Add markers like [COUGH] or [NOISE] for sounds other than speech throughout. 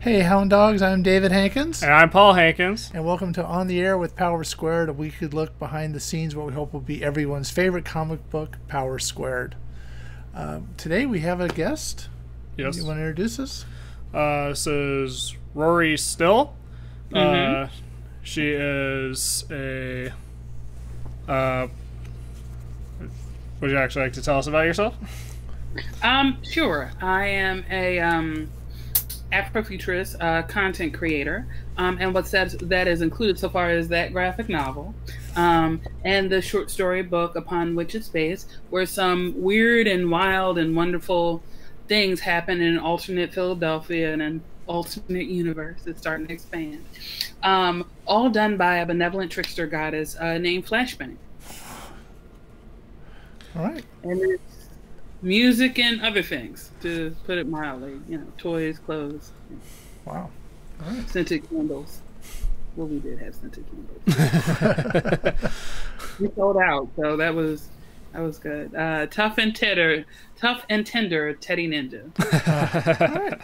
Hey, Hound Dogs, I'm David Hankins. And I'm Paul Hankins. And welcome to On the Air with Powers Squared, a weekly look behind the scenes, what we hope will be everyone's favorite comic book, Powers Squared. Uh, today we have a guest. Yes. You want to introduce us? Uh, this is Rorie Still. Mhm. Uh, she is a. Uh, would you actually like to tell us about yourself? Um, sure. I am a um, Afrofuturist uh, content creator, um, and what's that that is included so far is that graphic novel, um, and the short story book upon which it's based, where some weird and wild and wonderful things happen in an alternate Philadelphia and an alternate universe that's starting to expand. Um, all done by a benevolent trickster goddess uh, named Flashbang. All right. and it's music and other things to put it mildly you know toys clothes Wow. All right. scented candles well we did have scented candles [LAUGHS] we sold out so that was that was good uh tough and tender tough and tender teddy ninja [LAUGHS] All right.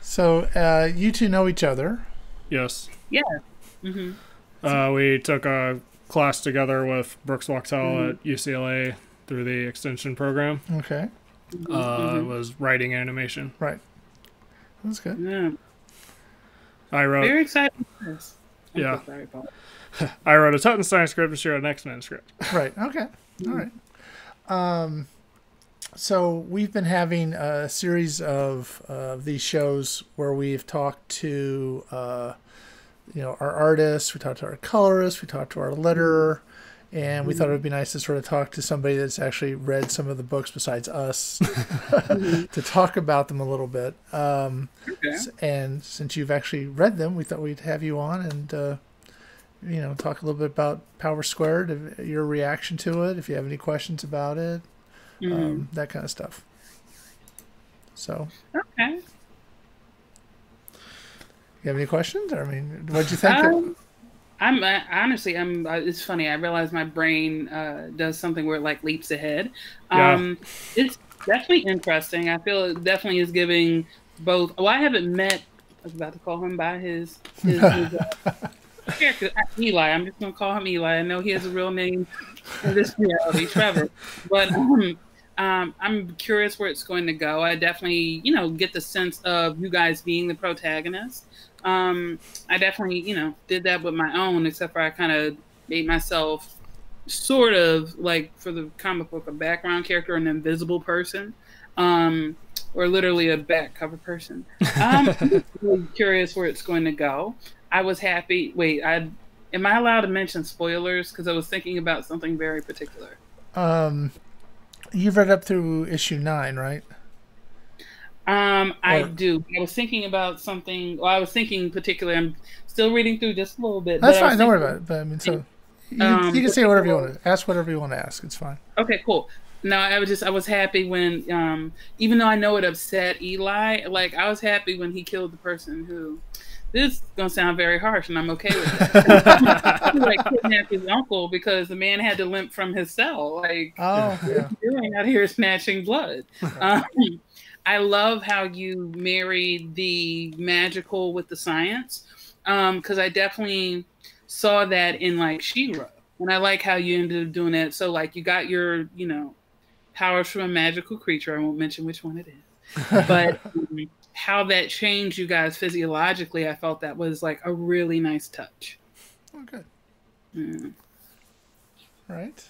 So uh, you two know each other. yes. yeah hmm Uh, we took a class together with Brooks Waxell Mhm. at UCLA through the extension program. Okay. Uh, it was writing animation. Right. That's good. yeah I wrote very excited for this Yeah. sorry, [LAUGHS] I wrote a Tutenstein script and she wrote an X Men script. Right. Okay. All right. Um, so we've been having a series of uh, these shows where we've talked to, uh, you know, our artists, we talked to our colorists, we talked to our letterer, and we thought it would be nice to sort of talk to somebody that's actually read some of the books besides us [LAUGHS] [LAUGHS] to talk about them a little bit. Um, Okay. And since you've actually read them, we thought we'd have you on and, uh, you know, talk a little bit about Powers Squared, your reaction to it, if you have any questions about it, Mhm. um, that kind of stuff. So, okay you have any questions? I mean, what'd you think? Um, I'm honestly, I'm. Uh, it's funny. I realize my brain uh, does something where it like leaps ahead. Yeah. Um, It's definitely interesting. I feel it definitely is giving both. Well, I haven't met. I was about to call him by his his, [LAUGHS] his uh, character, uh, Eli. I'm just gonna call him Eli. I know he has a real name in this reality, Trevor. But um, um, I'm curious where it's going to go. I definitely, you know, get the sense of you guys being the protagonist. Um, I definitely, you know, did that with my own, except for I kind of made myself sort of like for the comic book a background character, an invisible person, um, or literally a back cover person. Um, [LAUGHS] I'm really curious where it's going to go. I was happy. Wait, I am I allowed to mention spoilers? Because I was thinking about something very particular. Um, you've read up through issue nine, right? Um, I Or- do. I was thinking about something. Well, I was thinking particularly. I'm still reading through just a little bit. That's fine. Don't worry about it. But I mean, so you, Um, you can say whatever you want to ask, whatever you want to ask. It's fine. Okay, cool. No, I was just I was happy when um even though I know it upset Eli, like I was happy when he killed the person who this is gonna sound very harsh and I'm okay with it. [LAUGHS] he like kidnapped his uncle because the man had to limp from his cell. Like Oh, yeah. [LAUGHS] doing out here snatching blood. [LAUGHS] Um, I love how you married the magical with the science because I definitely saw that in like She-Ra, and I like how you ended up doing that. So like you got your you know powers from a magical creature. I won't mention which one it is, but um, [LAUGHS] how that changed you guys physiologically, I felt that was like a really nice touch. Okay. Mm. Right.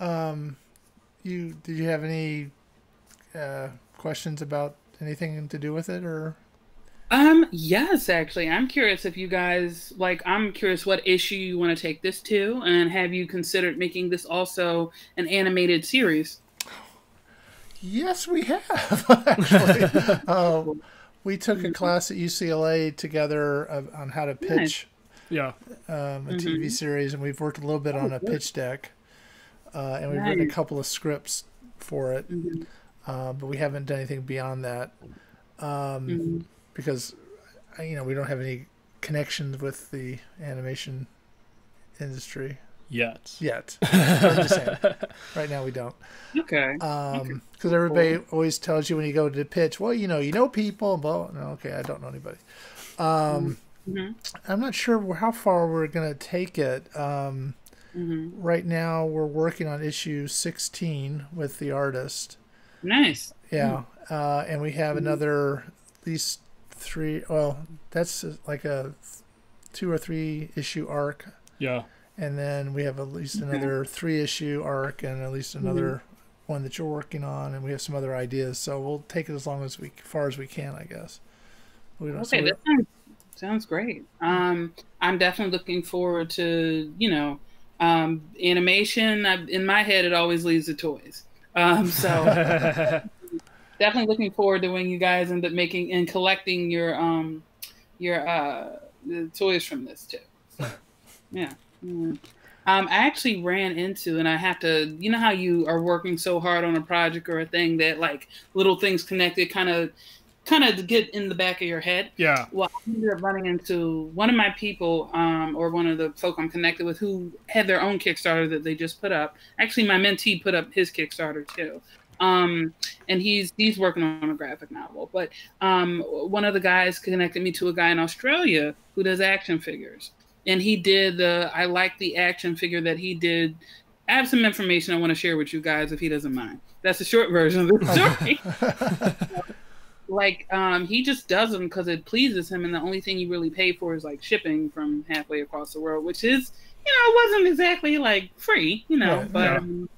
Um, you did you have any uh, questions about anything to do with it, or Um, yes, actually. I'm curious if you guys like I'm curious what issue you want to take this to and have you considered making this also an animated series? Yes, we have [LAUGHS] actually. uh, [LAUGHS] we took a class at UCLA together on how to pitch Yeah. um, a Mhm. TV series, and we've worked a little bit on a good. pitch deck, uh, and we've written a couple of scripts for it, Mhm. Uh, but we haven't done anything beyond that um, Mhm. because you know we don't have any connections with the animation industry. Yet. yet. [LAUGHS] I'm just saying. Right now we don't. Okay. Um, because everybody always tells you when you go to the pitch, well, you know, you know people, but no, okay, I don't know anybody. Um, Mhm. I'm not sure how far we're gonna take it. Um, hmm right now we're working on issue 16 with the artist. Nice. Yeah, uh, and we have another at least three. Well, that's like a two or three issue arc, Yeah. and then we have at least another three issue arc, and at least another one that you're working on, and we have some other ideas. So we'll take it as long as we far as we can, I guess. We don't. Okay, we- that sounds, sounds great. Um, I'm definitely looking forward to you know um, animation. I, in my head, it always leads to toys. Um, so [LAUGHS] definitely looking forward to when you guys end up making and collecting your um, your uh, toys from this too. So, [LAUGHS] yeah. Mm. Um, I actually ran into, and I have to, you know, how you are working so hard on a project or a thing that like little things connected kind of, kind of get in the back of your head. yeah. Well, I ended up running into one of my people, um, or one of the folk I'm connected with, who had their own Kickstarter that they just put up. Actually, my mentee put up his Kickstarter too, um, and he's he's working on a graphic novel. But um, one of the guys connected me to a guy in Australia who does action figures, and he did the. I like the action figure that he did. I have some information I want to share with you guys if he doesn't mind. That's the short version of the [LAUGHS] story [LAUGHS] like um he just does them because it pleases him and the only thing you really pay for is like shipping from halfway across the world which is you know it wasn't exactly like free you know Right, but yeah. um,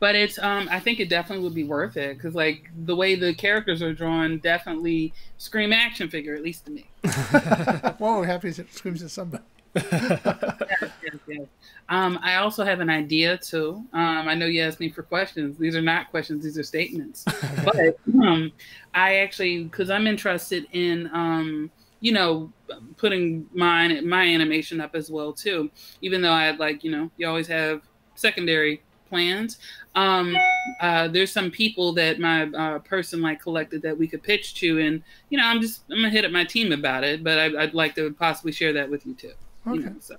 but it's um i think it definitely would be worth it because like the way the characters are drawn definitely scream action figure at least to me [LAUGHS] Whoa, happy it screams at somebody. Yes, yes. Um, I also have an idea too. Um, I know you asked me for questions. These are not questions; these are statements. [LAUGHS] but um, I actually, because I'm interested in, um, you know, putting mine my animation up as well too. Even though I had like, you know, you always have secondary plans. Um, uh, there's some people that my uh, person like collected that we could pitch to, and you know, I'm just I'm gonna hit up my team about it. But I, I'd like to possibly share that with you too you Okay. know, so.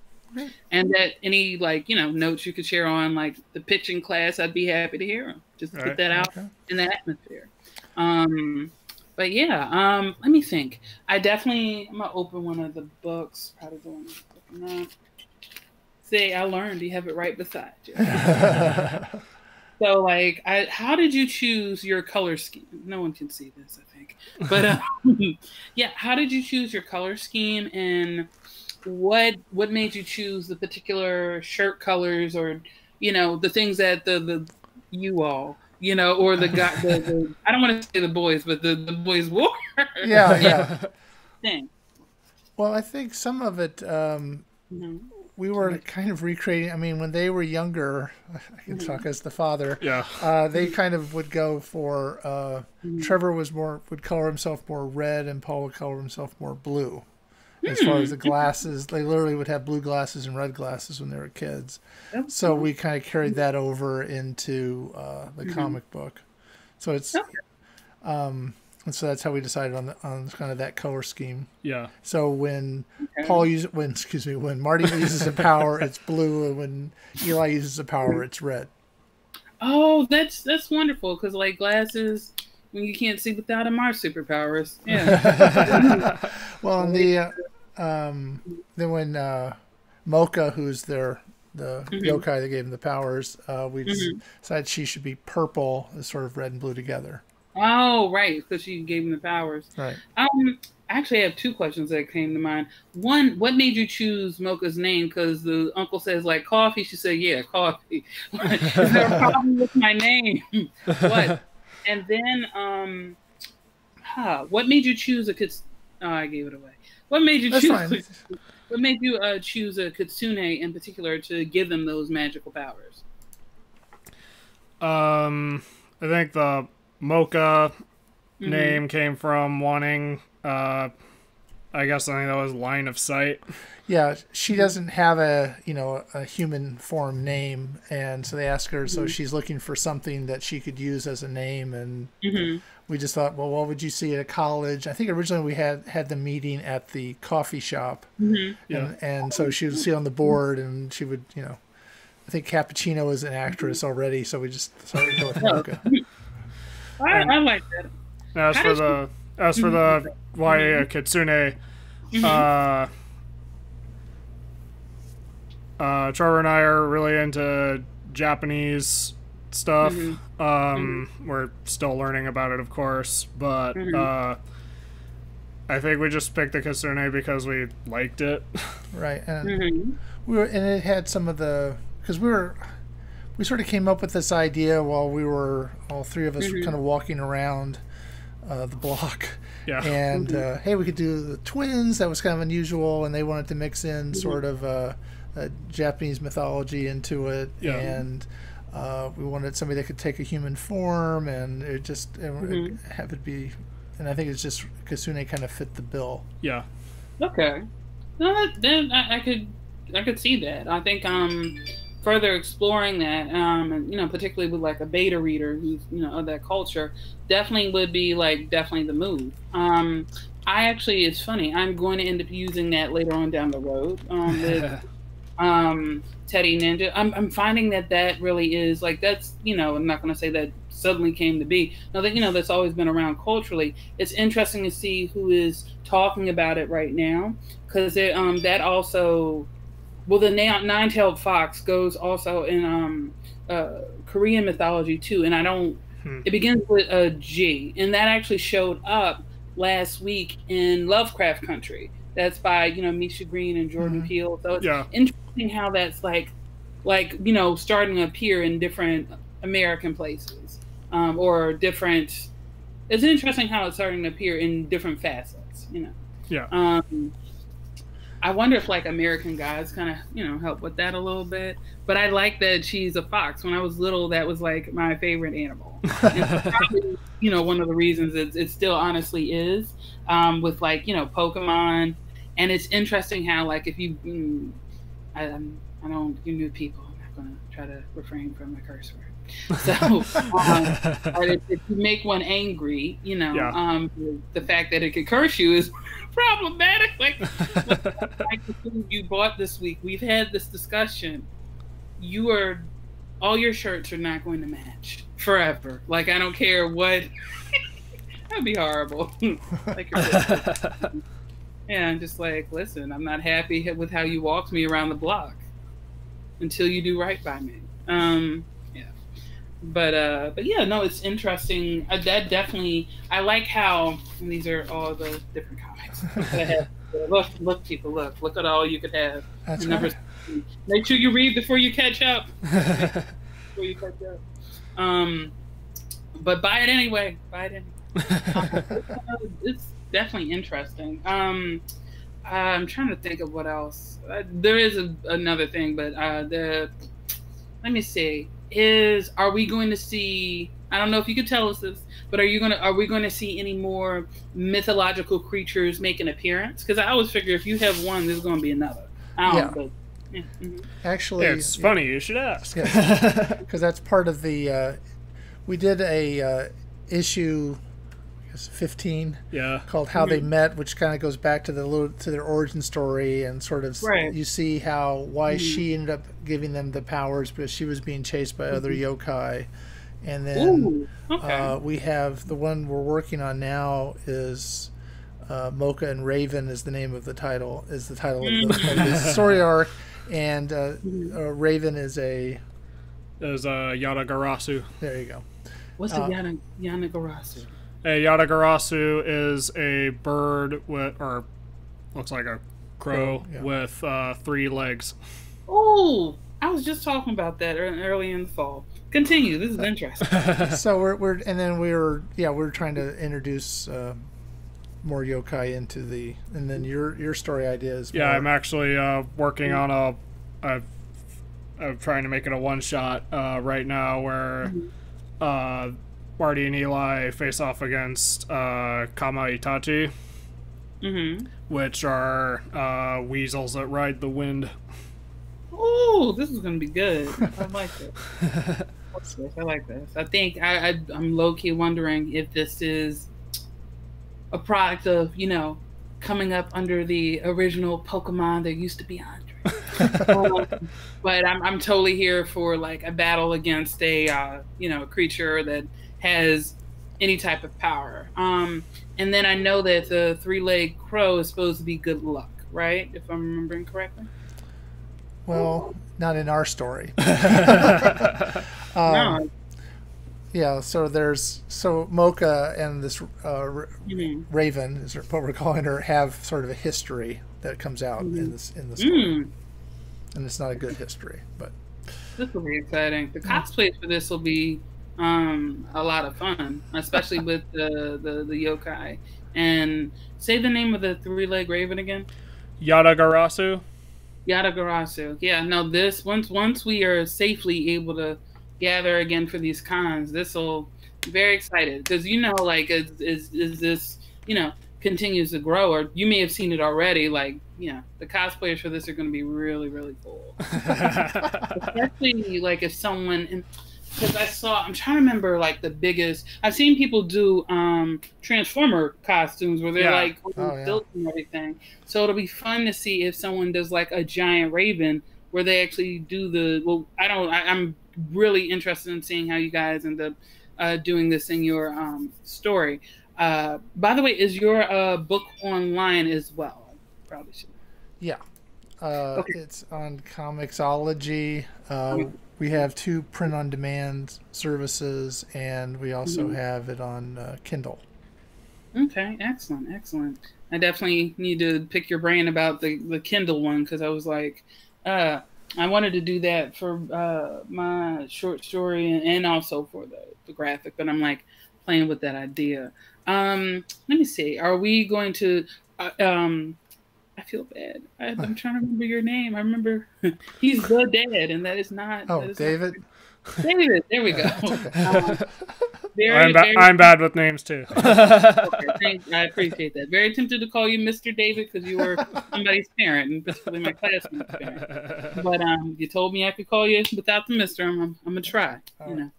And that any like you know notes you could share on like the pitching class, I'd be happy to hear them. Just to All get right. that out Okay. in the atmosphere. Um, but yeah, um, let me think. I definitely I'm gonna open one of the books. Probably the one I'm looking. See, I learned. You have it right beside you. [LAUGHS] So, like, I, how did you choose your color scheme? No one can see this, I think. But [LAUGHS] um, [LAUGHS] yeah, how did you choose your color scheme, and what what made you choose the particular shirt colors, or you know, the things that the the you all, you know, or the guy, the, the I don't want to say the boys, but the the boys wore yeah, yeah. [LAUGHS] thing. Well, I think some of it um, Mhm. we were kind of recreating. I mean, when they were younger, [LAUGHS] I can talk as the father. Yeah. Uh, they kind of would go for. Uh, Trevor was more would color himself more red, and Paul would color himself more blue. As far as the glasses, they literally would have blue glasses and red glasses when they were kids. Oh, So we kind of carried that over into uh, the comic book. So it's, Okay. um, and so that's how we decided on the, on kind of that color scheme. Yeah. So when Okay. Paul uses when excuse me when Marty uses a power, it's blue, and when Eli uses a power, it's red. Oh, that's that's wonderful because like glasses, when you can't see without them are superpowers. Yeah. [LAUGHS] Well, and the uh, [LAUGHS] um, then when uh, Mocha, who's their the yokai that gave him the powers, uh, we decided she should be purple, sort of red and blue together. oh, right, because she gave him the powers. Right. Um, I actually have two questions that came to mind. One, what made you choose Mocha's name? Because the uncle says like coffee. She said, "Yeah, coffee." [LAUGHS] Is there a problem with my name? [LAUGHS] what? And then, um, huh, what made you choose a kits? Oh, I gave it away. What made you That's choose? fine. [LAUGHS] What made you uh, choose a kitsune in particular to give them those magical powers? Um, I think the Mocha Mhm. name came from wanting, uh, I guess I think that was line of sight. Yeah, she doesn't have a you know a human form name, and so they ask her. So she's looking for something that she could use as a name, and Mm-hmm. We just thought, well, what would you see at a college? I think originally we had had the meeting at the coffee shop, Mm-hmm. Yeah. and, and so she would see on the board, and she would you know I think Cappuccino is an actress already, so we just started to go with Mocha. I, I like that. As How for does the as for the YA Kitsune, Mm-hmm. uh, uh, Trevor and I are really into Japanese stuff. Mm-hmm. Um, We're still learning about it, of course, but Mm-hmm. uh, I think we just picked the Kitsune because we liked it. [LAUGHS] right, and hmm we were, and it had some of the because we were we sort of came up with this idea while we were all three of us were kind of walking around uh, the block. [LAUGHS] Yeah. And uh, hey, we could do the twins. That was kind of unusual, and they wanted to mix in sort of uh, uh, Japanese mythology into it, Yeah. and uh, we wanted somebody that could take a human form, and it just and have it be. And I think it's just Kitsune kind of fit the bill. yeah. Okay. No, that, then I, I could I could see that. I think um further exploring that um and you know particularly with like a beta reader who's you know of that culture definitely would be like definitely the move. Um I actually it's funny I'm going to end up using that later on down the road um with [LAUGHS] um Teddy Ninja. I'm I'm finding that that really is like that's you know I'm not going to say that suddenly came to be. No, that you know that's always been around culturally. It's interesting to see who is talking about it right now because it um that also well the nine-tailed fox goes also in um uh Korean mythology too, and I don't. Hmm. It begins with a G, and that actually showed up last week in Lovecraft Country. That's by you know Misha Green and Jordan Mhm. Peele. So it's Yeah. interesting how that's like, like you know, starting to appear in different American places, um, or different. It's interesting how it's starting to appear in different facets. You know. Yeah. Um, I wonder if like American Gods kind of you know help with that a little bit. But I like that she's a fox. When I was little, that was like my favorite animal. [LAUGHS] Probably, you know, one of the reasons it, it still honestly is um, with like you know Pokemon, and it's interesting how like if you, mm, I, don't you new people. I'm not gonna try to refrain from the curse word. So, [LAUGHS] um, but if, if you make one angry, you know, Yeah. um, the fact that it could curse you is [LAUGHS] problematic. Like, [LAUGHS] like the food you bought this week, we've had this discussion. You are, all your shirts are not going to match forever. Like, I don't care what. That'd be horrible. like, yeah, I'm just like, listen, I'm not happy with how you walked me around the block until you do right by me. Um, yeah, but uh, but yeah, no, it's interesting. Uh, that definitely, I like how and these are all the different comics. [LAUGHS] Look, look, people, look, look at all you could have. That's Number right. Make sure you read before you catch up. [LAUGHS] Before you catch up. Um, but buy it anyway. Buy it anyway [LAUGHS] it's definitely interesting. Um, I'm trying to think of what else. Uh, there is a, another thing, but uh, the let me see. Is are we going to see? I don't know if you could tell us this, but are you gonna are we going to see any more mythological creatures make an appearance? Because I always figure if you have one, there's going to be another. I don't Yeah. know, but yeah, mhm. Actually, it's funny. You should ask. [LAUGHS] because that's part of the. Uh, we did a uh, issue, I guess fifteen, yeah. called "How Mm-hmm. They Met," which kind of goes back to the little to their origin story and sort of Right. Mm-hmm. you see how why she ended up giving them the powers because she was being chased by other yokai, and then Mm-hmm. Ooh, okay. uh, we have the one we're working on now is. Uh, Mocha and Raven is the name of the title. Is the title of the, Mm-hmm. of the [LAUGHS] story arc, and uh, uh, Raven is a. There's uh, Yatagarasu. There you go. What's uh, the Yana Yanagarasu? A Yatagarasu is a bird with, or looks like a crow Crow, yeah. with uh, three legs. Oh, I was just talking about that early in the fall. Continue. This is interesting. [LAUGHS] [LAUGHS] so we're, we're and then we were yeah we are trying to introduce uh, more yokai into the and then your your story idea is Yeah, more- I'm actually uh, working on a. a I'm trying to make it a one shot uh, right now where uh, Marty and Eli face off against uh, Kama Itachi, mm-hmm. which are uh, weasels that ride the wind. Oh, this is gonna be good. [LAUGHS] I like this. I like this. I think I, I I'm low key wondering if this is a product of you know coming up under the original Pokemon. There used to be Andre. um, [LAUGHS] but I'm I'm totally here for like a battle against a uh, you know a creature that has any type of power. Um, and then I know that the three leg crow is supposed to be good luck, right? If I'm remembering correctly. Well, not in our story. [LAUGHS] [LAUGHS] no. Um, Yeah, so there's so Mocha and this uh, r- Mhm. Raven is what we're calling her have sort of a history that comes out in this in the story, Mm, and it's not a good history, but this will be exciting. The cosplays for this will be um, a lot of fun, especially with the, the the yokai. And say the name of the three leg raven again. Yatagarasu. Yatagarasu. Yeah, no, this once once we are safely able to gather again for these cons, this will very excited because you know, like, is, is is this you know continues to grow, or you may have seen it already. Like, you know, the cosplayers for this are going to be really really cool, [LAUGHS] especially like if someone. Because I saw, I'm trying to remember like the biggest. I've seen people do um Transformer costumes where they're Yeah. like Oh, yeah. built and everything. So it'll be fun to see if someone does like a giant raven where they actually do the. Well, I don't. I, I'm really interested in seeing how you guys end up uh, doing this in your um, story. Uh, by the way, is your uh, book online as well? Probably should. yeah, uh, Okay. it's on Comixology. Uh, we have two print-on-demand services, and we also Mhm. have it on uh, Kindle. Okay, excellent, excellent. I definitely need to pick your brain about the the Kindle one because I was like, uh, I wanted to do that for uh, my short story and, and also for the, the graphic, but I'm like playing with that idea. Um, let me see. Are we going to? Uh, um, feel bad. I, I'm [LAUGHS] trying to remember your name. I remember [LAUGHS] he's the dad, and that is not. Oh, that is David. Not, David. There we [LAUGHS] go. Um, very, I'm, ba- very I'm bad with names too. Okay, thank, I appreciate that. Very tempted to call you Mr. David because you were somebody's parent, and particularly my classmate's parent. But um, you told me I could call you without the Mister. I'm, I'm, gonna try. You know.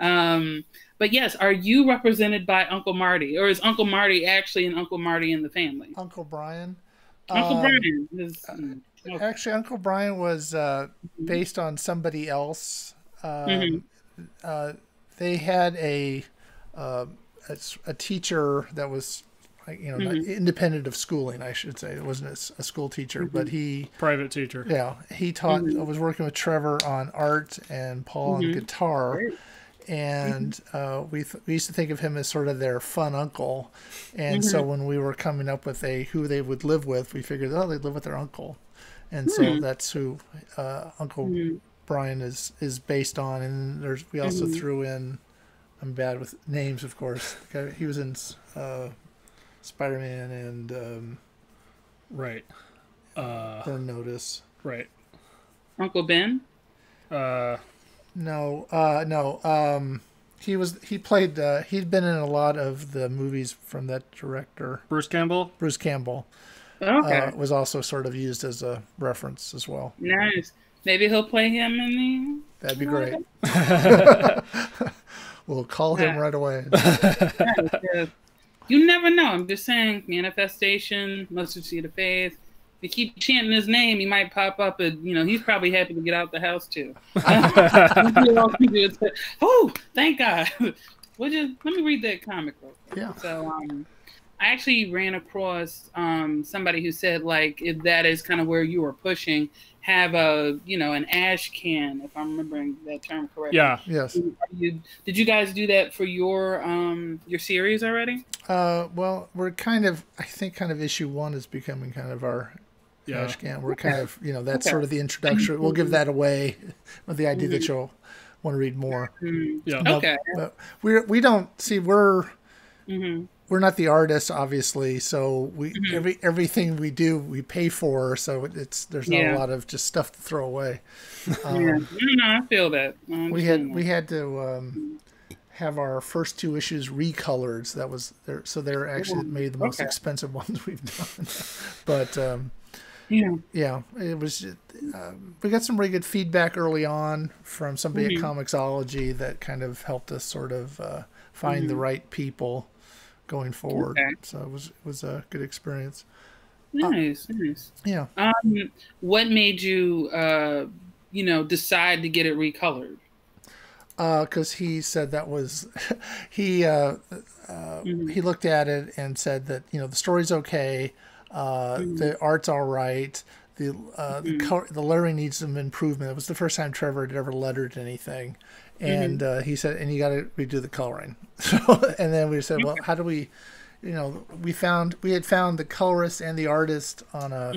Um, but yes, are you represented by Uncle Marty, or is Uncle Marty actually an Uncle Marty in the family? Uncle Brian. Uncle Um, Brian is. mm. Actually, Uncle Brian was uh, based on somebody else. Um, Mhm. uh, they had a, uh, a a teacher that was, you know, not Mhm. independent of schooling. I should say it wasn't a, school teacher, but he, Private teacher. yeah, he taught. Mhm. was working with Trevor on art and Paul on guitar. Great. And uh, we, th- we used to think of him as sort of their fun uncle, and so when we were coming up with a who they would live with, we figured oh they'd live with their uncle, and so Hmm. that's who uh, Uncle Mhm. Brian is is based on. And there's we also Mhm. threw in I'm bad with names, of course. He was in uh, Spider Man and um, Right. Uh, Burn Notice. right. Uncle Ben. Uh, No, uh, no. Um, he was he played. Uh, he'd been in a lot of the movies from that director, Bruce Campbell. Bruce Campbell. Okay, Uh, was also sort of used as a reference as well. nice. Maybe he'll play him in the. That'd be great. [LAUGHS] we'll call him right away. [LAUGHS] You never know. I'm just saying, manifestation, mustard seed of faith. If you keep chanting his name, he might pop up, and you know he's probably happy to get out the house too. All [LAUGHS] [LAUGHS] you do is say, oh, thank God. [LAUGHS] Would you let me read that comic book. Yeah. So um, I actually ran across um, somebody who said like if that is kind of where you were pushing, have a you know an ash can if I'm remembering that term correctly. Yeah. Yes. You, did you guys do that for your um your series already? Uh, well, we're kind of. I think kind of issue one is becoming kind of our Yeah. Ash can. We're kind of. You know, that's Okay. sort of the introduction. We'll give that away with [LAUGHS] the idea that you'll want to read more. Mm, Yeah. No, Okay. But we we don't see we're hmm we're not the artists obviously so we Mhm. every everything we do we pay for so it's there's not Yeah. a lot of just stuff to throw away um, yeah. No, no, I feel that. I we had understand we had to um, have our first two issues recolored so that was there so they're actually maybe the most okay. expensive [LAUGHS] ones we've done but um, yeah. yeah it was um, we got some really good feedback early on from somebody Mhm. at Comixology that kind of helped us sort of uh, find the Mhm. right people going forward Okay. so it was it was a good experience Nice, uh, nice. Yeah. Um, what made you, uh, you know, decide to get it recolored? Because uh, he said that was [LAUGHS] he uh, mm-hmm. he looked at it and said that you know the story's okay, mm-hmm. the art's all right. The uh, mm-hmm. the, color, the lettering needs some improvement. It was the first time Trevor had ever lettered anything, and mm-hmm. he said, and you got to redo the coloring. [LAUGHS] So, and then we said, well, how do we? you know, we found we had found the colorist and the artist on a.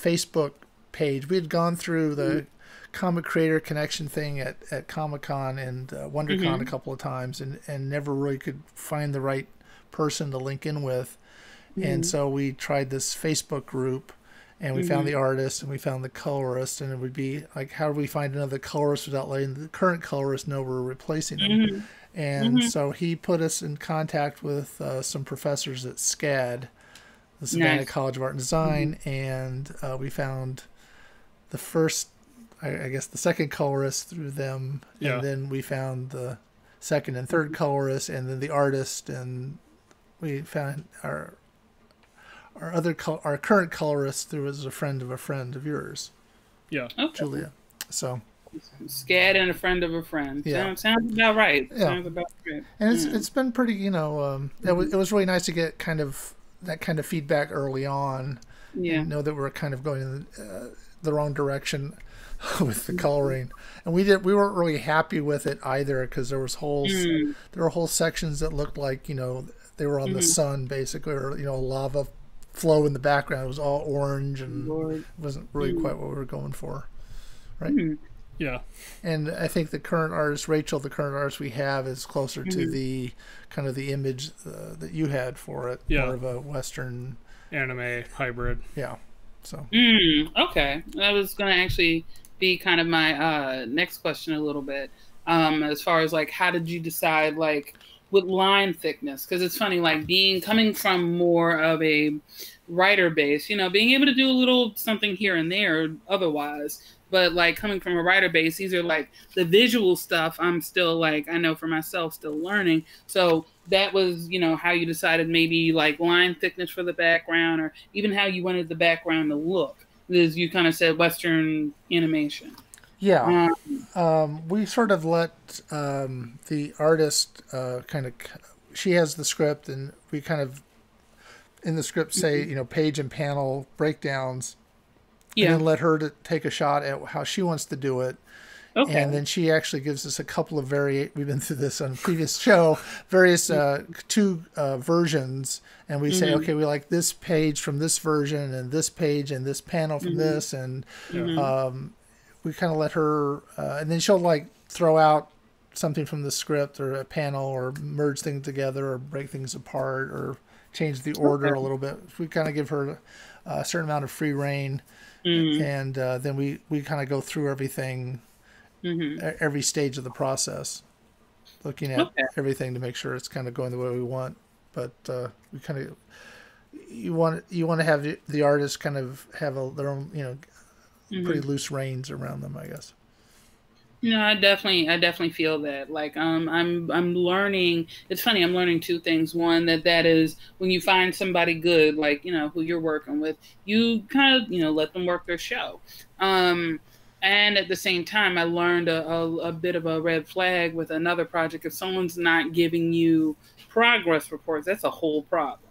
Facebook page. We had gone through the comic creator connection thing at, at Comic Con and uh, WonderCon mm-hmm. a couple of times, and and never really could find the right person to link in with. And mm-hmm. so we tried this Facebook group, and we found the mm-hmm. artist and we found the colorist, and it would be like, how do we find another colorist without letting the current colorist know we're replacing them? Mm-hmm. And mm-hmm. so he put us in contact with uh, some professors at SCAD, the Savannah nice. College of Art and Design, mm-hmm. and uh, we found the first, I, I, guess, the second colorist through them, yeah. and then we found the second and third colorist, and then the artist, and we found our our other col- our current colorist through as a friend of a friend of yours. Yeah, okay. Julia. So SCAD and a friend of a friend. Yeah. Sounds, sounds about right. Yeah. Sounds about right. And it's, mm. it's been pretty, you know, um, it, was, it was really nice to get kind of that kind of feedback early on. Yeah. know that we're kind of going in the, uh, the wrong direction [LAUGHS] with the coloring. And we did we weren't really happy with it either because there was whole mm. there were whole sections that looked like, you know, they were on mm-hmm. the sun basically or you know, lava flow in the background. It was all orange and Lord. wasn't really mm. quite what we were going for. Right? Mm. Yeah. And I think the current artist, Rachel, the current artist we have, is closer to the kind of the image uh, that you had for it. Yeah. More of a Western anime hybrid. Yeah. So. Mm, okay. That was going to actually be kind of my uh, next question a little bit. Um, as far as like, how did you decide like with line thickness? Because it's funny, like being coming from more of a writer base, you know, being able to do a little something here and there otherwise but like coming from a writer base these are like the visual stuff i'm still like i know for myself still learning so that was you know how you decided maybe like line thickness for the background or even how you wanted the background to look As you kind of said western animation yeah um, um, we sort of let um, the artist uh, kind of she has the script and we kind of in the script say mm-hmm. you know page and panel breakdowns yeah. and then let her to take a shot at how she wants to do it. Okay. And then she actually gives us a couple of very we've been through this on a previous show, various uh, two uh, versions, and we mm-hmm. say, okay, we like this page from this version, and this page and this panel from mm-hmm. this, and mm-hmm. um, we kind of let her, uh, and then she'll like throw out something from the script or a panel, or merge things together, or break things apart, or change the order okay. a little bit. We kind of give her a certain amount of free reign mm-hmm. and uh, then we we kind of go through everything, mm-hmm. every stage of the process, looking at okay. everything to make sure it's kind of going the way we want. But uh, we kind of you want you want to have the artists kind of have a, their own you know mm-hmm. pretty loose reins around them, I guess. No, I definitely, I definitely feel that. Like, um, I'm, I'm learning. It's funny. I'm learning two things. One, that that is when you find somebody good, like you know who you're working with, you kind of, you know, let them work their show. Um, and at the same time, I learned a, a, a bit of a red flag with another project. If someone's not giving you progress reports, that's a whole problem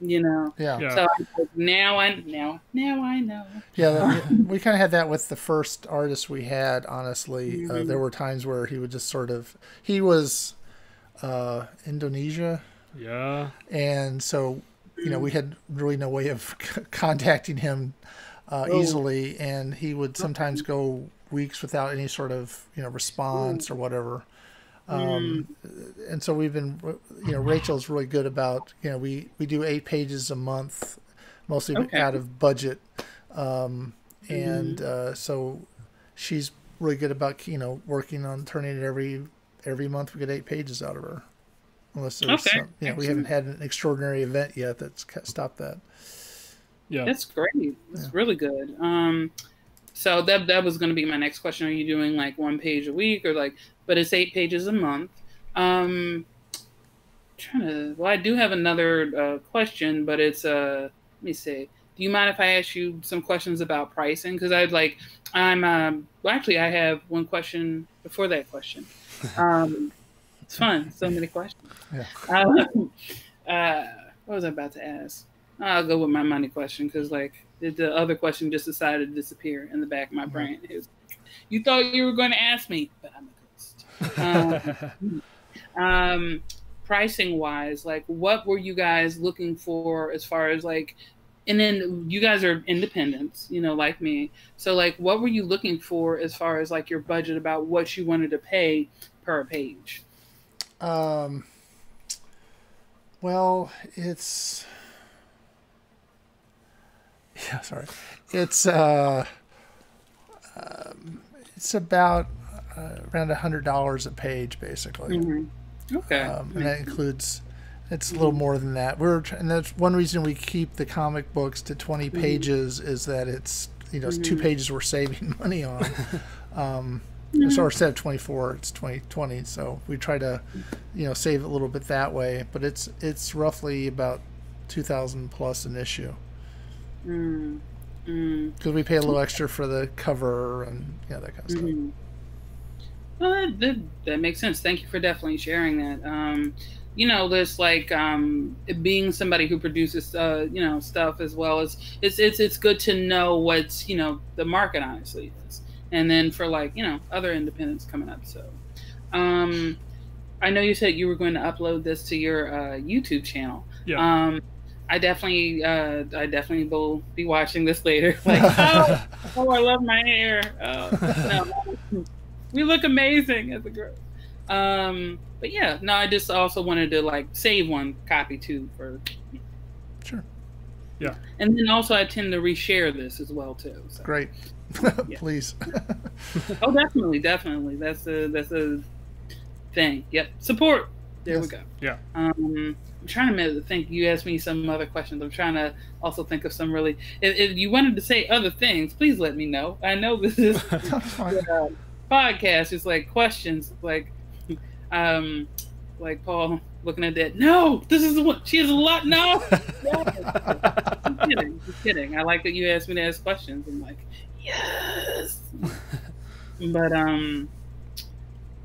you know. Yeah. yeah. So now I now now I know. Yeah, [LAUGHS] we kind of had that with the first artist we had. Honestly, uh, mm-hmm. uh, there were times where he would just sort of he was uh, Indonesia. Yeah. And so you know we had really no way of [LAUGHS] c- contacting him uh, oh. easily, and he would sometimes go weeks without any sort of you know response Ooh. or whatever. Um, mm. And so we've been, you know, Rachel's really good about, you know, we, we do eight pages a month, mostly okay. out of budget. Um, and mm. uh, so she's really good about, you know, working on turning it every every month. We get eight pages out of her, unless there's okay. some, you know, we haven't had an extraordinary event yet that's stopped that. Yeah, that's great. That's yeah. really good. Um, so that that was going to be my next question. Are you doing like one page a week or like but it's eight pages a month. Um, trying to. Well, I do have another uh, question, but it's uh, let me see. do you mind if I ask you some questions about pricing? Because I'd like, I'm, um, well, actually, I have one question before that question. [LAUGHS] Um, it's fun. So many questions. Yeah. Um, [LAUGHS] uh, what was I about to ask? I'll go with my money question because, like, the, the, other question just decided to disappear in the back of my brain. It was, you thought you were going to ask me, but I'm. Um, [LAUGHS] um, pricing wise, like, what were you guys looking for as far as like and then you guys are independents, you know, like me. So like what were you looking for as far as like your budget about what you wanted to pay per page? Um well, it's yeah, sorry. It's uh um, it's about uh, around a hundred dollars a page, basically. Mm-hmm. Okay, um, and that includes it's a little more than that. We're and that's one reason we keep the comic books to 20 mm-hmm. pages is that it's you know it's two mm-hmm. pages we're saving [LAUGHS] money on. [LAUGHS] um, mm-hmm. so instead of 24, it's 20 20. So we try to you know save a little bit that way, but it's it's roughly about 2,000 plus an issue. Mm. Because mm. we pay a little extra for the cover and yeah that kind of stuff. Well, that, that, that, makes sense. Thank you for definitely sharing that. Um, you know this like um being somebody who produces uh you know stuff as well as it's it's it's good to know what's you know the market honestly is and then for like you know other independents coming up so um i know you said you were going to upload this to your uh youtube channel yeah um I definitely, uh, I definitely will be watching this later. [LAUGHS] Like, oh, [LAUGHS] oh, I love my hair. Oh, no, we look amazing as a group. Um, but yeah, no, I just also wanted to like save one copy too for. Sure. Yeah. And then also I tend to reshare this as well too. So. Great. [LAUGHS] Please. [LAUGHS] oh, definitely, definitely. That's a that's a thing. Yep. Support. There yes. we go. Yeah. Um, I'm trying to think. You asked me some other questions. I'm trying to also think of some really. If, if you wanted to say other things, please let me know. I know this is [LAUGHS] uh, podcast. It's like questions. Like um, like Paul looking at that. No, this is what she has a lot. No, no. I'm kidding. I'm kidding. I like that you asked me to ask questions. I'm like, yes. [LAUGHS] but um,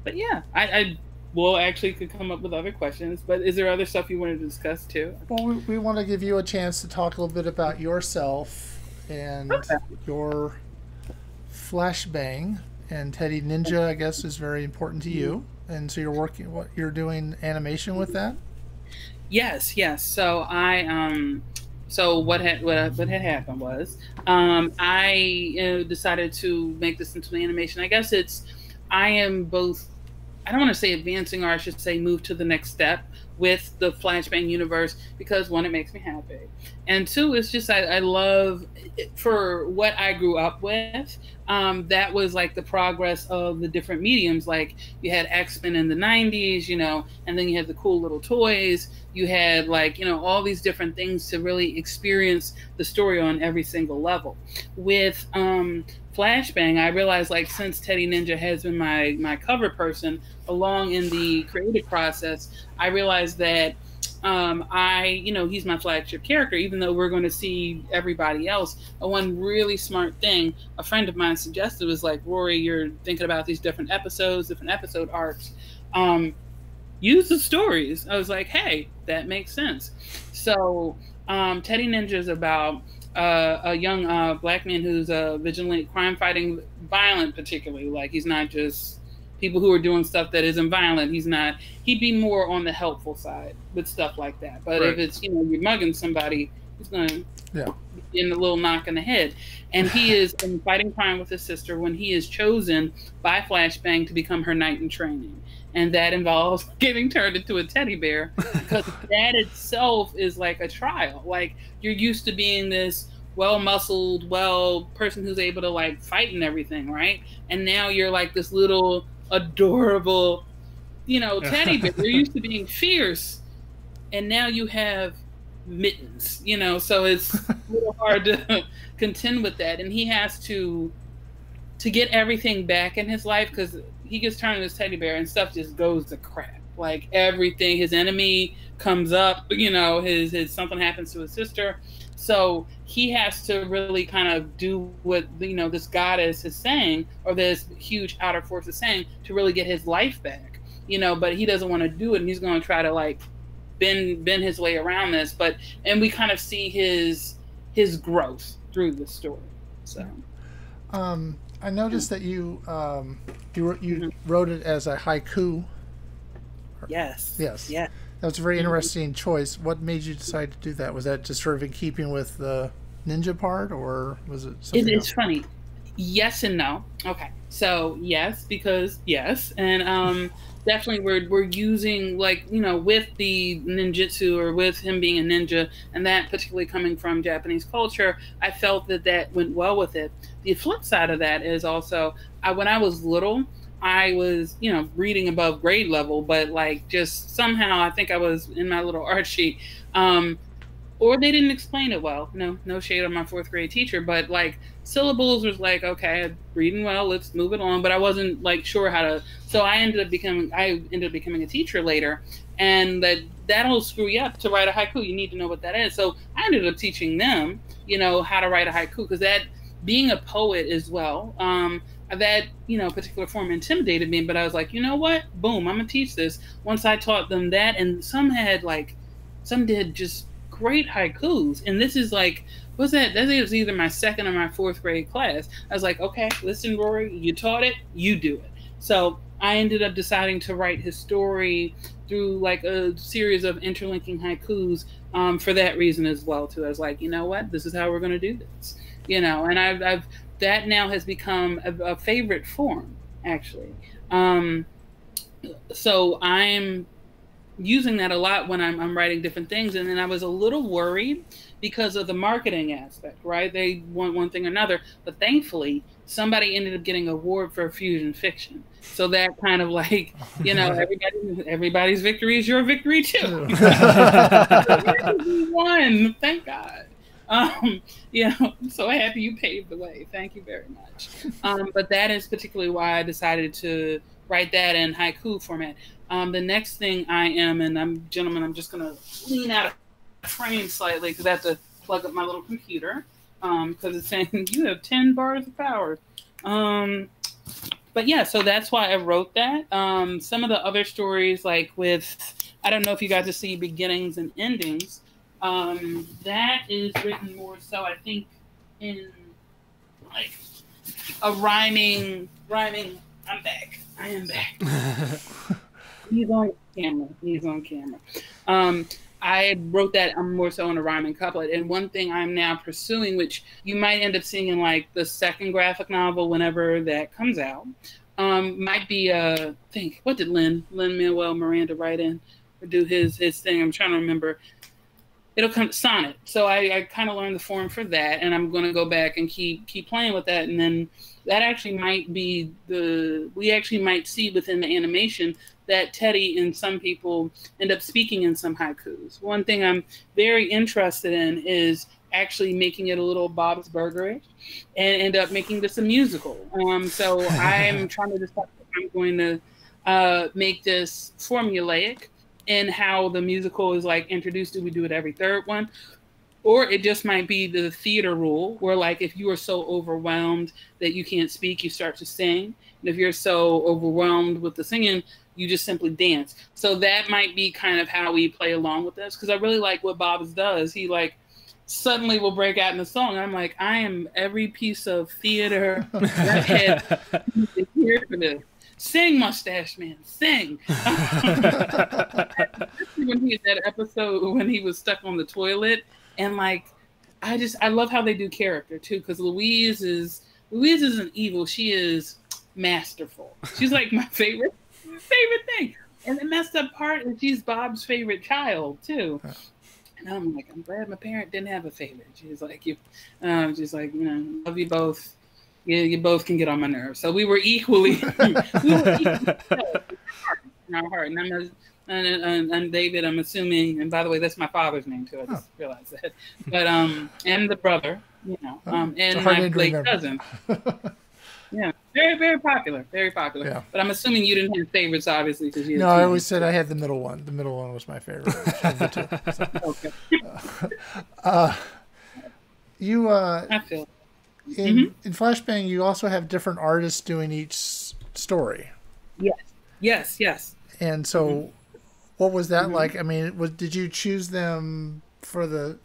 but yeah, I, I will actually could come up with other questions. But is there other stuff you wanted to discuss too? Well, we, we want to give you a chance to talk a little bit about yourself and okay. your flashbang and Teddy Ninja. I guess is very important to you. And so you're working what you're doing animation with that? Yes yes. So i um so what had what, what had happened was um i decided to make this into an animation. I guess it's i am both i don't want to say advancing or i should say move to the next step with the flashbang universe because one it makes me happy. And two it's just i, I love for what i grew up with um, that was like the progress of the different mediums. Like you had X Men in the 90s, you know, and then you had the cool little toys. You had like, you know, all these different things to really experience the story on every single level. With um, Flashbang, I realized like since Teddy Ninja has been my, my cover person along in the creative process, I realized that um, I, you know, he's my flagship character, even though we're going to see everybody else. But one really smart thing a friend of mine suggested was like, Rorie, you're thinking about these different episodes, different episode arcs. Um, use the stories. I was like, hey, that makes sense. So, um, Teddy Ninja is about uh, a young uh, black man who's a vigilant, crime fighting, violent, particularly. Like, he's not just people who are doing stuff that isn't violent. He's not. He'd be more on the helpful side with stuff like that. But right. if it's you know you're mugging somebody, he's gonna yeah. in a little knock in the head. And he [LAUGHS] is in fighting crime with his sister when he is chosen by Flashbang to become her knight in training. And that involves [LAUGHS] getting turned into a teddy bear [LAUGHS] because that itself is like a trial. Like you're used to being this well muscled, well person who's able to like fight and everything, right? And now you're like this little adorable, you know, [LAUGHS] teddy bear. You're used to being fierce, and now you have mittens. You know, so it's [LAUGHS] a little hard to [LAUGHS] contend with that. And he has to to get everything back in his life because he gets turned into this teddy bear and stuff just goes to crap. Like everything, his enemy comes up. You know, his his something happens to his sister, so he has to really kind of do what you know this goddess is saying, or this huge outer force is saying, to really get his life back. You know, but he doesn't want to do it, and he's going to try to like bend bend his way around this. But and we kind of see his his growth through the story. So. Um, I noticed that you um, you wrote, you mm-hmm. wrote it as a haiku. Yes. Yes. Yeah. That was a very interesting choice. What made you decide to do that? Was that just sort of in keeping with the ninja part, or was it? Something it, it's else? funny. Yes and no. Okay. So yes, because yes, and um, [LAUGHS] definitely we're we're using like you know with the ninjutsu or with him being a ninja and that particularly coming from Japanese culture, I felt that that went well with it. The flip side of that is also I, when I was little, I was you know reading above grade level, but like just somehow I think I was in my little [LAUGHS] art sheet. Um, or they didn't explain it well. No, no shade on my fourth grade teacher, but like syllables was like, okay, reading well, let's move it on. But I wasn't like sure how to. So I ended up becoming, I ended up becoming a teacher later, and that that'll screw you up to write a haiku. You need to know what that is. So I ended up teaching them, you know, how to write a haiku because that being a poet as well. Um, that you know particular form intimidated me, but I was like, you know what? Boom, I'm gonna teach this. Once I taught them that, and some had like, some did just great haikus. And this is like, what's that? That was either my second or my fourth grade class. I was like, okay, listen, Rorie, you taught it, you do it. So I ended up deciding to write his story through like a series of interlinking haikus um, for that reason as well. Too, I was like, you know what, this is how we're to do this. You know, and I've, I've that now has become a, a favorite form actually. Um, so I'm using that a lot when I'm, I'm writing different things. And then I was a little worried because of the marketing aspect, right? They want one thing or another. But thankfully, somebody ended up getting an award for fusion fiction. So that kind of like, you know, [LAUGHS] everybody, everybody's victory is your victory too. [LAUGHS] [LAUGHS] won, thank God. Um, [LAUGHS] you know, so happy you paved the way. Thank you very much. Um, but that is particularly why I decided to write that in haiku format. Um, the next thing I am, and I'm gentlemen, I'm just gonna lean out of frame slightly because I have to plug up my little computer because um, it's saying [LAUGHS] you have 10 bars of power. Um, but yeah, so that's why I wrote that. Um, some of the other stories, like with, I don't know if you guys to see beginnings and endings. Um, that is written more so, I think, in like a rhyming, rhyming. I'm back. I am back. [LAUGHS] He's on camera. He's on camera. Um, I wrote that I'm more so in a rhyming couplet. And one thing I'm now pursuing, which you might end up seeing in like the second graphic novel whenever that comes out, um, might be a uh, think. What did Lin Lynn Manuel Miranda write in or do his his thing? I'm trying to remember. It'll come sonnet. So I, I kind of learned the form for that, and I'm going to go back and keep keep playing with that, and then that actually might be the we actually might see within the animation that Teddy and some people end up speaking in some haikus. One thing I'm very interested in is actually making it a little Bob's Burgerish and end up making this a musical. Um, so [LAUGHS] I'm trying to decide if I'm going to uh, make this formulaic in how the musical is like introduced. Do we do it every third one? Or it just might be the theater rule where, like, if you are so overwhelmed that you can't speak, you start to sing. And if you're so overwhelmed with the singing, you just simply dance. So that might be kind of how we play along with this because I really like what Bob's does. He like suddenly will break out in a song. I'm like, I am every piece of theater [LAUGHS] here for this. Sing, Mustache Man, sing. [LAUGHS] [LAUGHS] when he that episode when he was stuck on the toilet and like, I just I love how they do character too because Louise is Louise isn't evil. She is masterful. She's like my favorite favorite thing. And the messed up part is she's Bob's favorite child too. And I'm like, I'm glad my parent didn't have a favorite. She's like, you, um, she's like, you know, love you both. You, you both can get on my nerves. So we were equally, [LAUGHS] we were equally [LAUGHS] in our heart. And I'm a, and, and, and, David, I'm assuming, and by the way, that's my father's name too. I just oh. realized that. But um, and the brother, you know, um, and my late cousin. [LAUGHS] yeah. very very popular, very popular. Yeah. But I'm assuming you didn't have favorites, obviously, because you. No, I always said I had the middle one. The middle one was my favorite two. So, Okay, uh, you uh, I feel. In Mm-hmm. in Flashbang, you also have different artists doing each story, Yes, yes, yes. and so Mm-hmm. what was that like? I mean, was did you choose them for the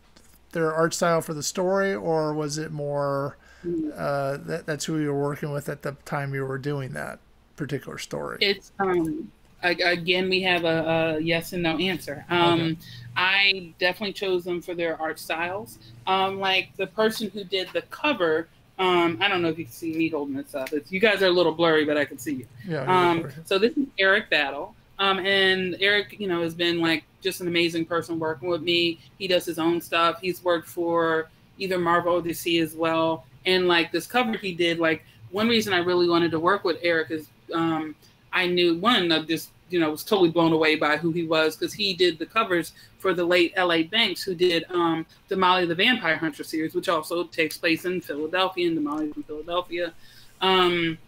their art style for the story, or was it more Mm-hmm. uh, that that's who you were working with at the time you were doing that particular story? It's um again we have a, a yes and no answer. Um, Okay. I definitely chose them for their art styles. Um, like the person who did the cover. Um, I don't know if you can see me holding this up. It's, you guys are a little blurry, but I can see you. yeah. Um, so this is Eric Battle. Um, and Eric, you know, has been like just an amazing person working with me. He does his own stuff. He's worked for either Marvel or DC as well. And like this cover he did, like one reason I really wanted to work with Eric is um, I knew one of just you know was totally blown away by who he was because he did the covers for the late L.A. Banks, who did um, the Molly the Vampire Hunter series, which also takes place in Philadelphia, and the Molly from Philadelphia. Um,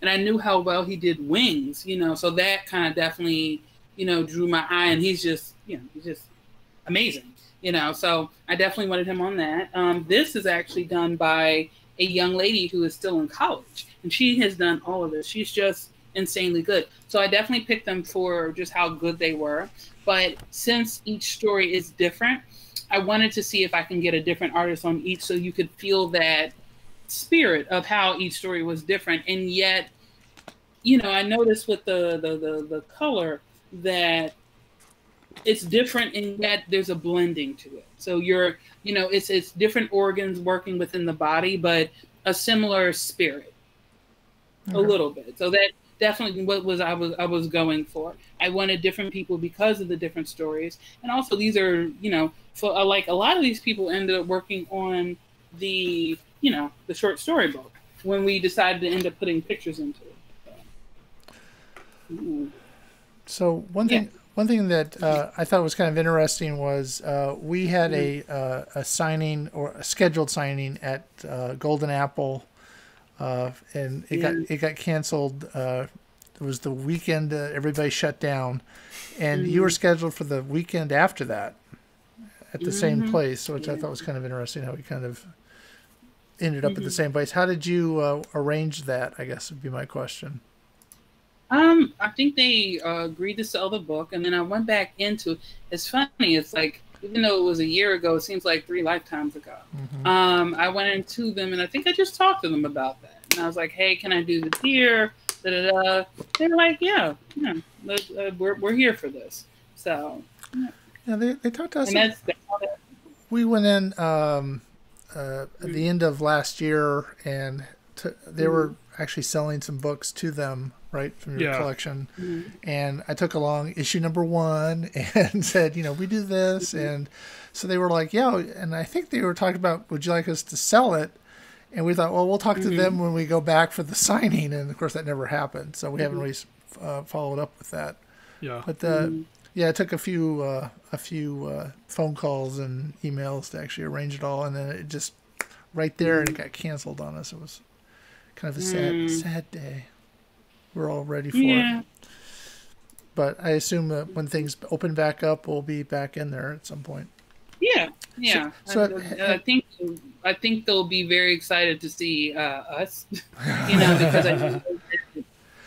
and I knew how well he did Wings, you know, so that kind of definitely, you know, drew my eye, and he's just, you know, he's just amazing, you know. So I definitely wanted him on that. Um, this is actually done by a young lady who is still in college, and she has done all of this. She's just insanely good. So I definitely picked them for just how good they were. But since each story is different, I wanted to see if I can get a different artist on each, so you could feel that spirit of how each story was different and yet you know i noticed with the the the, the color that it's different and yet there's a blending to it so you're you know it's it's different organs working within the body but a similar spirit a little bit so that definitely what was i was i was going for. I wanted different people because of the different stories. And also these are you know for uh, like a lot of these people ended up working on the you know the short story book when we decided to end up putting pictures into it. So. So one thing, one thing that uh, I thought was kind of interesting was uh, we had a uh, a signing or a scheduled signing at uh, Golden Apple, uh, and it got it got canceled. Uh, it was the weekend uh, everybody shut down, and you were scheduled for the weekend after that, at the same place, which I thought was kind of interesting how we kind of ended up at the same place. How did you uh, arrange that? I guess would be my question. Um, I think they uh, agreed to sell the book, and then I went back into. It's funny. It's like even though it was a year ago, it seems like three lifetimes ago. Um, I went into them, and I think I just talked to them about that. And I was like, "Hey, can I do this here?" Da da da. They're like, "Yeah, yeah, uh, we're we're here for this." So, Yeah, they they talked to us. and that's, that's that- we went in um, uh, at the end of last year, and t- they were actually selling some books to them, right, from your Yeah. collection. And I took along issue number one [LAUGHS] and said, you know, we do this, and so they were like, yeah. And I think they were talking about, would you like us to sell it? And we thought, well, we'll talk to them when we go back for the [LAUGHS] signing, and of course that never happened. So we haven't really uh, followed up with that. Yeah. But uh, yeah, it took a few uh, a few uh, phone calls and emails to actually arrange it all, and then it just right there, and it got canceled on us. It was kind of a sad Mm. sad day. We're all ready for yeah. it, but I assume that when things open back up, we'll be back in there at some point. Yeah, yeah. so I, it- I think I think they'll be very excited to see uh, us, [LAUGHS] you know, because I,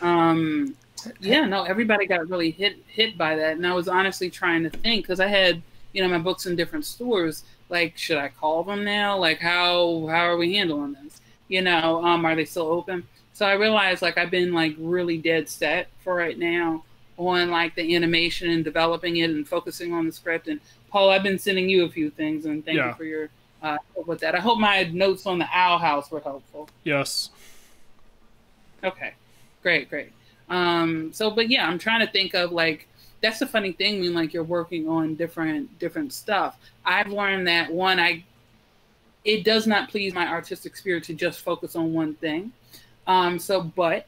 [LAUGHS] um, yeah, no, everybody got really hit hit by that, and I was honestly trying to think because I had you know my books in different stores. Like, should I call them now? Like, how how are we handling this? You know, um, are they still open? So I realized like I've been like really dead set for right now on like the animation and developing it and focusing on the script. And Paul, I've been sending you a few things, and thank Yeah. you for your uh, help with that. I hope my notes on the Owl House were helpful. Yes. Okay, great, great. Um, so, but yeah, I'm trying to think of like that's the funny thing when like you're working on different different stuff. I've learned that one, I it does not please my artistic spirit to just focus on one thing. Um, so, but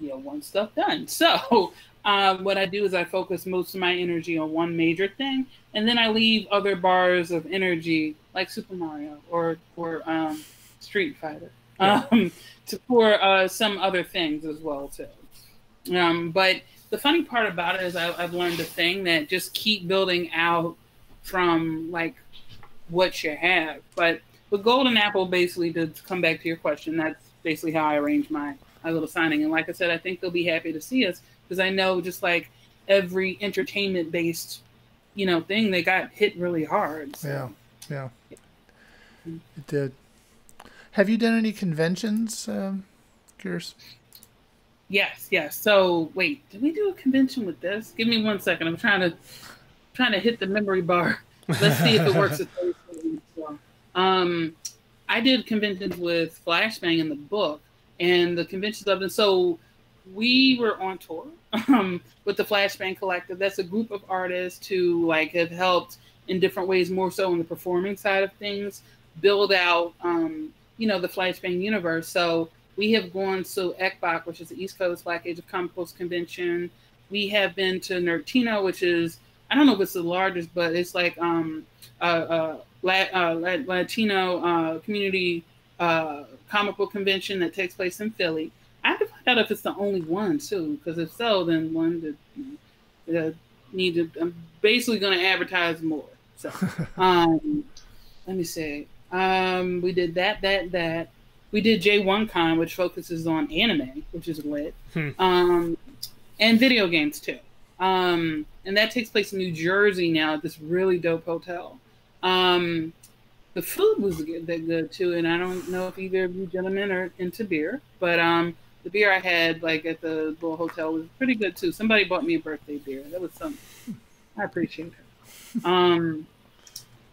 you know, one stuff done. [LAUGHS] So, um, what I do is I focus most of my energy on one major thing, and then I leave other bars of energy like Super Mario or or um, Street Fighter um, to, for uh, some other things as well too. Um, but the funny part about it is I, I've learned a thing that just keep building out from like what you have. But with Golden Apple, basically to come back to your question, that's basically how I arrange my my little signing. And like I said, I think they'll be happy to see us because I know just like every entertainment based, you know, thing, they got hit really hard. So. Yeah, yeah, it did. Have you done any conventions, um, Curious? Yes, yes. So wait, did we do a convention with this? Give me one second. I'm trying to trying to hit the memory bar. [LAUGHS] Let's see if it works. Um, I did conventions with Flashbang in the book, and the conventions of them. So we were on tour um, with the Flashbang Collective. That's a group of artists who like have helped in different ways, more so on the performing side of things, build out, um, you know, the Flashbang universe. So we have gone to ECBACC, which is the East Coast Black Age of Comic Books Convention. We have been to Nerdtino, which is I don't know if it's the largest, but it's like um, uh, uh, uh, Latino uh, community uh, comic book convention that takes place in Philly. I have to find out if it's the only one too, because if so, then one that need to. I'm basically going to advertise more. So, [LAUGHS] um, let me see. Um, we did that, that, that. We did J1Con, which focuses on anime, which is lit, hmm. um, and video games too. Um, and that takes place in New Jersey now at this really dope hotel. Um, the food was good, good too, and I don't know if either of you gentlemen are into beer, but um, the beer I had like at the little hotel was pretty good too. Somebody bought me a birthday beer. That was something. I appreciate it. Um,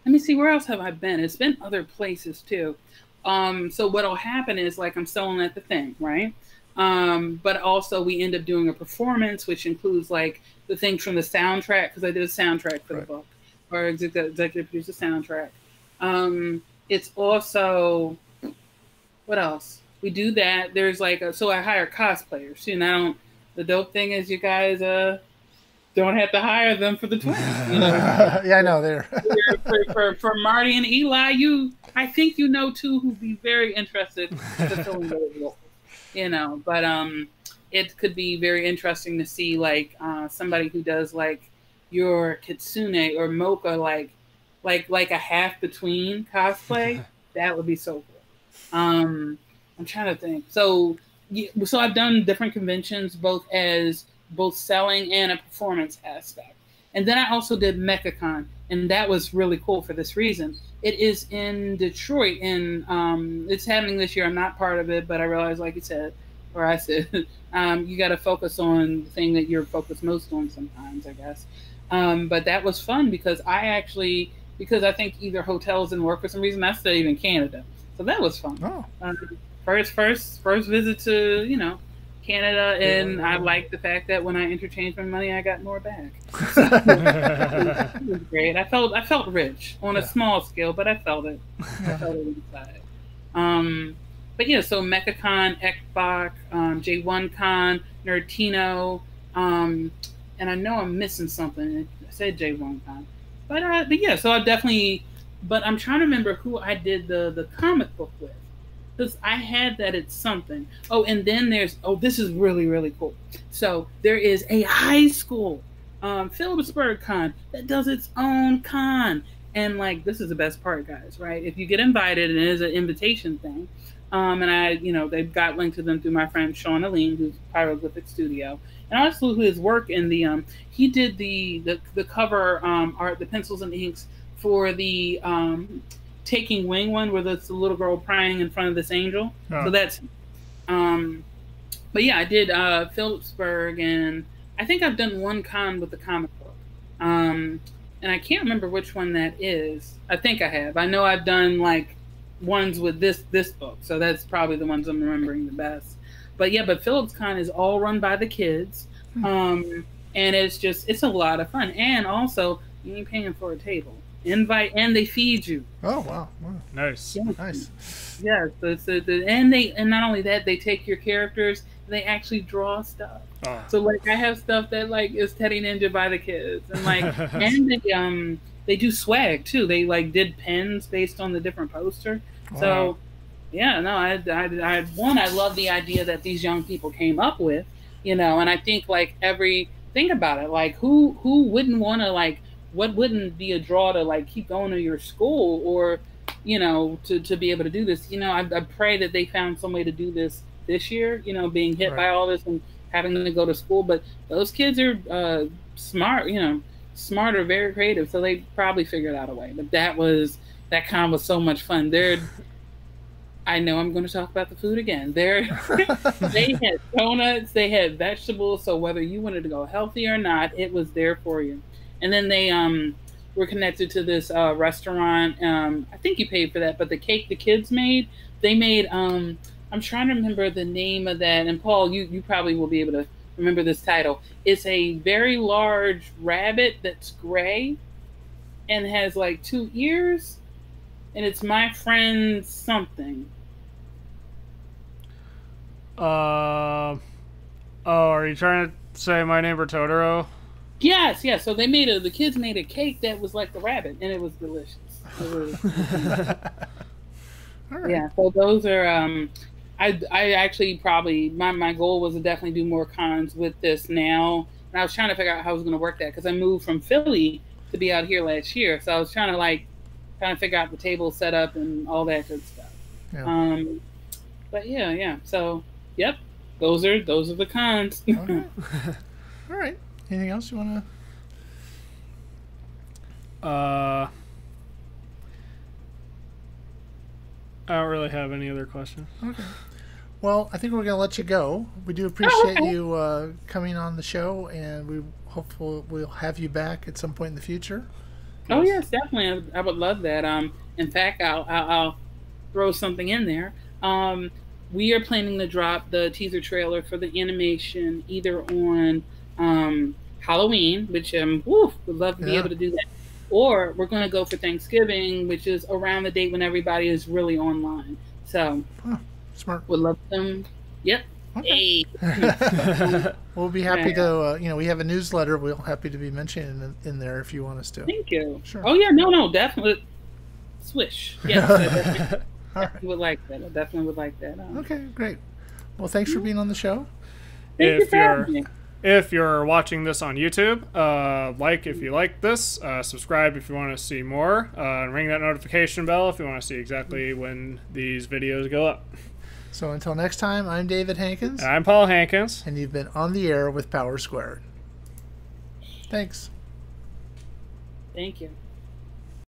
let me see where else have I been. It's been other places too. Um, so what'll happen is like I'm selling at the thing, right? Um, but also we end up doing a performance, which includes like the things from the soundtrack because I did a soundtrack for right. the book, or executive, producer soundtrack. Um, it's also what else? We do that. There's like a, so I hire cosplayers. You know, I don't. the dope thing is you guys uh don't have to hire them for the twins. You know? [LAUGHS] yeah, I know they're [LAUGHS] for, for, for, Marty and Eli. You, I think you know two who'd be very interested in fulfilling those roles. You know, but um, it could be very interesting to see like uh, somebody who does like your Kitsune or Mocha, like like like a half between cosplay. [LAUGHS] that would be so cool. Um, I'm trying to think. So, so I've done different conventions, both as both selling and a performance aspect. And then I also did MechaCon, and that was really cool for this reason. It is in Detroit, and um, it's happening this year. I'm not part of it, but I realized, like you said, or I said, [LAUGHS] um, you got to focus on the thing that you're focused most on sometimes, I guess. Um, but that was fun because I actually, because I think either hotels and work for some reason, I stayed in Canada, so that was fun. Oh. Um, first, first, first visit to you know Canada, and I like the fact that when I interchanged my money, I got more back. So, [LAUGHS] [LAUGHS] it, was, great. I felt I felt rich on a small scale, but I felt it. I [LAUGHS] felt it inside. Um, but yeah, so MechaCon, ECBACC, um, J1Con, Nerdtino, um, and I know I'm missing something. I said Jay one time, but uh, but yeah, so I definitely. But I'm trying to remember who I did the the comic book with because I had that at something. Oh, and then there's oh, this is really really cool. So there is a high school, um, Phillipsburg Con that does its own con, and like this is the best part, guys. Right? If you get invited, and it is an invitation thing. Um, and I, you know, they've got linked to them through my friend Sean Aline, who's Pyroglyphic Studio, and also his work in the um, he did the the, the cover um, art, the pencils and inks for the um, taking wing one where there's a little girl crying in front of this angel. Oh. So that's um but yeah, I did uh Phillipsburg and I think I've done one con with the comic book. Um and I can't remember which one that is. I think I have. I know I've done like ones with this this book, so that's probably the ones I'm remembering the best. But yeah, but Phillips Con is all run by the kids. Hmm. Um and it's just it's a lot of fun. And also you ain't paying for a table invite and they feed you. Oh wow, wow. nice, yes. nice. Yes, so, so the, and they and not only that, they take your characters, they actually draw stuff. Oh. So like I have stuff that like is Teddy Ninja by the kids, and like [LAUGHS] and they um they do swag too. They like did pins based on the different poster. Wow. So yeah, no, I, I, I, one, I love the idea that these young people came up with, you know, and I think like every, think about it, like who, who wouldn't want to like, what wouldn't be a draw to like keep going to your school or, you know, to, to be able to do this, you know, I, I pray that they found some way to do this this year, you know, being hit right. by all this and having to go to school, but those kids are uh, smart, you know, smart or very creative, so they probably figured out a way. But that was, that con was so much fun. They're, [LAUGHS] I know I'm going to talk about the food again. There, [LAUGHS] they had donuts, they had vegetables. So whether you wanted to go healthy or not, it was there for you. And then they um, were connected to this uh, restaurant. Um, I think you paid for that, but the cake the kids made, they made. Um, I'm trying to remember the name of that. And Paul, you you probably will be able to remember this title. It's a very large rabbit that's gray and has like two ears and it's my friend something. Uh, oh, are you trying to say my neighbor Totoro? Yes, yes. So they made a the kids made a cake that was like the rabbit, and it was delicious. It was, [LAUGHS] right. Yeah. So those are um, I I actually probably my my goal was to definitely do more cons with this now, and I was trying to figure out how I was going to work that because I moved from Philly to be out here last year, so I was trying to like kind of figure out the table setup and all that good stuff. Yeah. Um, but yeah, yeah. So Yep. Those are those are the cons. Okay. [LAUGHS] [LAUGHS] All right. Anything else you want to? Uh, I don't really have any other questions. Okay. Well, I think we're going to let you go. We do appreciate oh, you uh, coming on the show, and we hopefully we'll have you back at some point in the future. Oh yes, definitely. I, I would love that. Um, in fact, I'll, I'll, I'll throw something in there. Um, we are planning to drop the teaser trailer for the animation either on um, Halloween, which um, woo, would love to yeah. be able to do that, or we're going to go for Thanksgiving, which is around the date when everybody is really online. So, huh, smart. Would love them. Yep. Okay. Hey. [LAUGHS] [LAUGHS] we'll be happy yeah. to, uh, you know, we have a newsletter. We'll happy to be mentioning in, in there if you want us to. Thank you. Sure. Oh yeah, no, no, definitely. Swish. Yes. [LAUGHS] definitely would like that. I definitely would like that. Um, okay, great. Well, thanks for being on the show. Thank if you are if you're watching this on YouTube, uh, like if you like this, uh, subscribe if you want to see more, uh, and ring that notification bell if you want to see exactly when these videos go up. So until next time, I'm David Hankins. I'm Paul Hankins. And you've been on the air with Powers Squared. Thanks. Thank you.